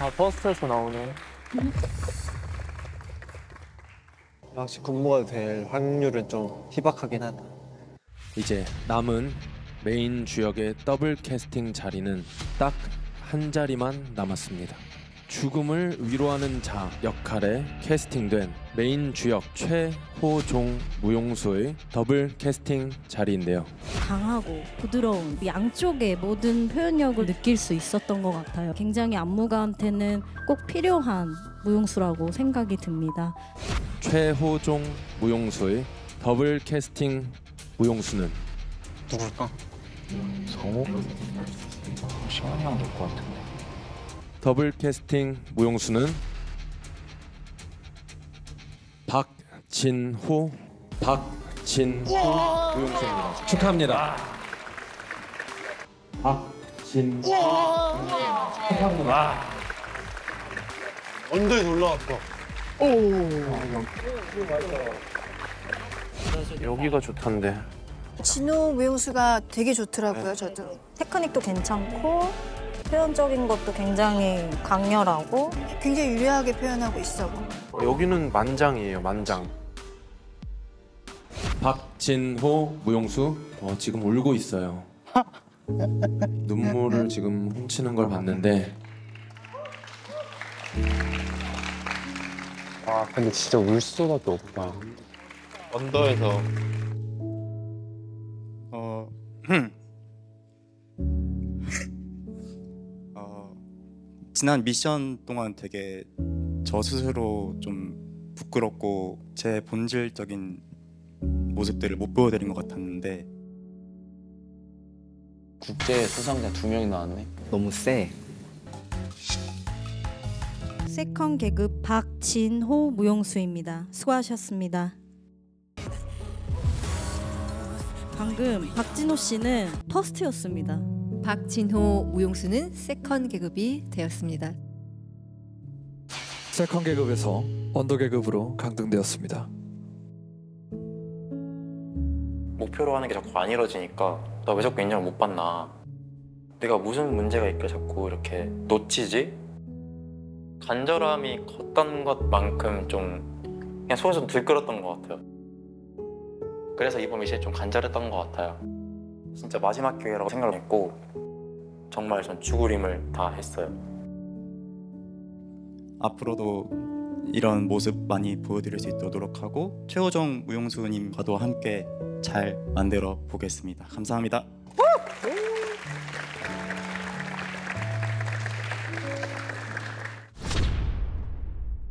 아 버스에서 나오네. 확실히 군무가 될 확률은 좀 희박하긴 하다. 이제 남은 메인 주역의 더블 캐스팅 자리는 딱 한 자리만 남았습니다. 죽음을 위로하는 자 역할에 캐스팅된 메인 주역 최호종 무용수의 더블 캐스팅 자리인데요. 강하고 부드러운 양쪽의 모든 표현력을 느낄 수 있었던 것 같아요. 굉장히 안무가한테는 꼭 필요한 무용수라고 생각이 듭니다. 최호종 무용수의 더블 캐스팅 무용수는 누굴까? 성우? 시간이 안될것 같은데. 더블 캐스팅 무용수는 박진호 박진호 무용수입니다. 축하합니다. 박진호 축하합니다. 언더에 올라왔어. 여기가 좋던데. 진호 무용수가 되게 좋더라고요, 저도. 테크닉도 괜찮고 표현적인 것도 굉장히 강렬하고 굉장히 유려하게 표현하고 있어. 여기는 만장이에요, 만장. 박진호 무용수 어, 지금 울고 있어요. 눈물을 지금 훔치는 걸 봤는데 아 근데 진짜 울 수밖에 없다. 언더에서 지난 미션 동안 되게 저 스스로 좀 부끄럽고 제 본질적인 모습들을 못 보여드린 것 같았는데 국제 수상자 두 명이 나왔네. 너무 세. second 계급 박진호 무용수입니다. 수고하셨습니다. 방금 박진호 씨는 first였습니다. 박진호 무용수는 second 계급이 되었습니다. second 계급에서 under 계급으로 강등되었습니다. 목표로 하는 게 자꾸 안 이루어지니까 나 왜 자꾸 인정을 못 받나 내가 무슨 문제가 있길래 자꾸 이렇게 놓치지? 간절함이 컸던 것만큼 좀 그냥 속에서 좀 들끓었던 것 같아요 그래서 이번 미션이 좀 간절했던 것 같아요 진짜 마지막 기회라고 생각을 했고 정말 전 죽을 힘을 다 했어요 앞으로도 이런 모습 많이 보여드릴 수 있도록 노력하고 최호정 무용수님과도 함께 잘 만들어 보겠습니다. 감사합니다.